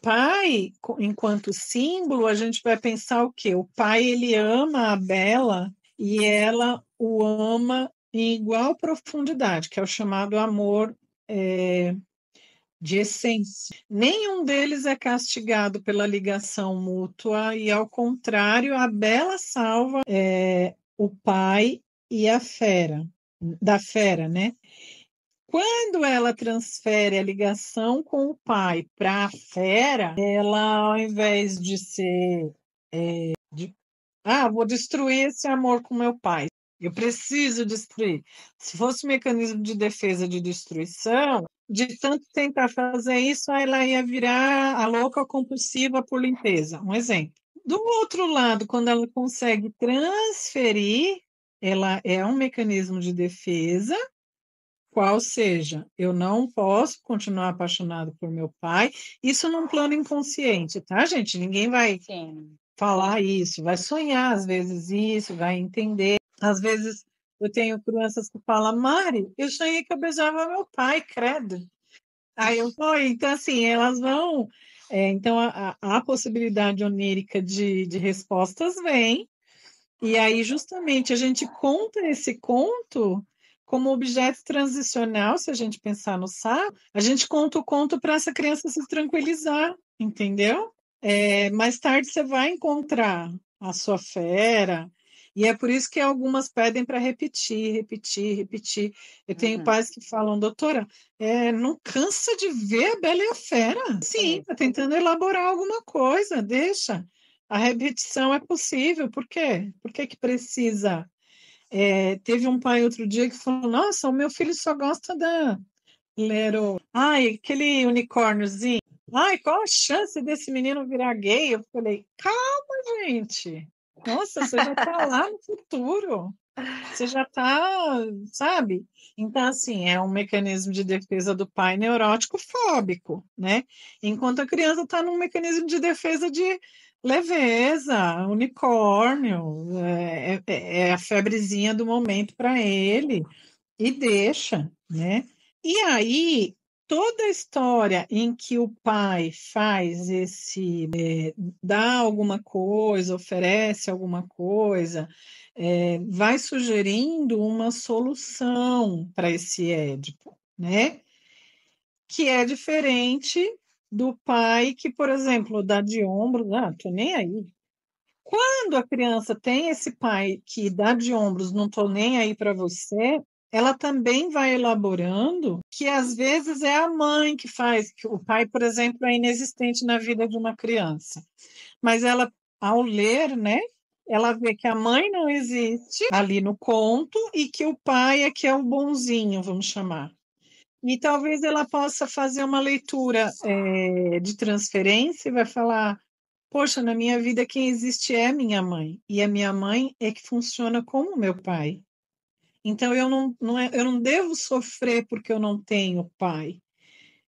pai, enquanto símbolo, a gente vai pensar o quê? O pai ele ama a Bela e ela o ama em igual profundidade, que é o chamado amor é, de essência. Nenhum deles é castigado pela ligação mútua, e ao contrário, a Bela salva é, o pai e a fera, da fera, né? Quando ela transfere a ligação com o pai para a fera, ela, ao invés de ser. É, de, ah, vou destruir esse amor com meu pai. Eu preciso destruir. Se fosse um mecanismo de defesa de destruição, de tanto tentar fazer isso, ela ia virar a louca compulsiva por limpeza. Um exemplo. Do outro lado, quando ela consegue transferir, ela é um mecanismo de defesa qual seja, eu não posso continuar apaixonado por meu pai, isso num plano inconsciente, tá, gente? Ninguém vai Sim. falar isso, vai sonhar às vezes isso, vai entender. Às vezes eu tenho crianças que falam, Mari, eu sonhei que eu beijava meu pai, credo. Aí eu falo, então assim, elas vão. É, então a, a, possibilidade onírica de, de respostas vem, e aí justamente a gente conta esse conto como objeto transicional, se a gente pensar no sábio, a gente conta o conto para essa criança se tranquilizar, entendeu? É, mais tarde você vai encontrar a sua fera, e é por isso que algumas pedem para repetir, repetir, repetir. Eu tenho uhum. pais que falam, doutora, é, não cansa de ver a Bela e a Fera. Sim, está tentando elaborar alguma coisa, deixa. A repetição é possível, por quê? Por que, que precisa é, teve um pai outro dia que falou: Nossa, o meu filho só gosta da Lero. Ai, aquele unicórniozinho. Ai, qual a chance desse menino virar gay? Eu falei: Calma, gente. Nossa, você já está lá no futuro. Você já está, sabe? Então, assim, é um mecanismo de defesa do pai neurótico fóbico, né? Enquanto a criança está num mecanismo de defesa de leveza, unicórnio, é, é, é a febrezinha do momento para ele e deixa, né? E aí toda a história em que o pai faz esse é, dá alguma coisa, oferece alguma coisa, é, vai sugerindo uma solução para esse Édipo, né? Que é diferente do pai que, por exemplo, dá de ombros, ah, tô nem aí. Quando a criança tem esse pai que dá de ombros, não tô nem aí para você, ela também vai elaborando que às vezes é a mãe que faz, que o pai, por exemplo, é inexistente na vida de uma criança. Mas ela, ao ler, né, ela vê que a mãe não existe ali no conto e que o pai é que é o bonzinho, vamos chamar. E talvez ela possa fazer uma leitura é, de transferência e vai falar: Poxa, na minha vida quem existe é minha mãe, e a minha mãe é que funciona como meu pai. Então eu não, não é, eu não devo sofrer porque eu não tenho pai.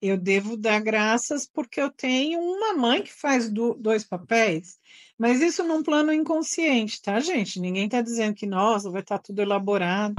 Eu devo dar graças porque eu tenho uma mãe que faz do, dois papéis. Mas isso num plano inconsciente, tá, gente? Ninguém está dizendo que, nossa, vai estar tá tudo elaborado.